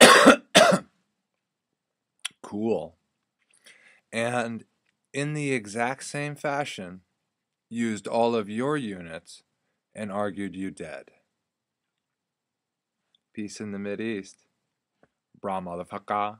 cool. And in the exact same fashion, used all of your units and argued you dead. Peace in the Mid East. Bra motherfucker.